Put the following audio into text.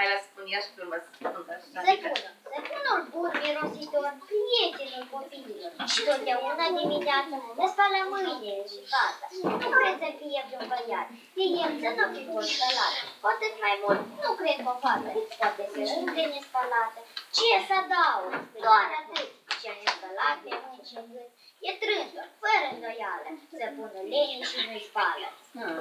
Hai la spun ea și pe urmă să spun așa. Se pună, se pună bun mirositor, prietenul copiilor. Și totdeauna dimineața ne spală mâinile și fața. Nu cred să fie vreun băiat. E el să nu fi fost spălat. Cu atât mai mult, nu cred că o fată poate fi încă nespălată. Ce să dau? Doar atât. Ce nespălat ne mâini și gât. E trândă, fără îndoială, să pună lenii și nu-i spală. Hmm.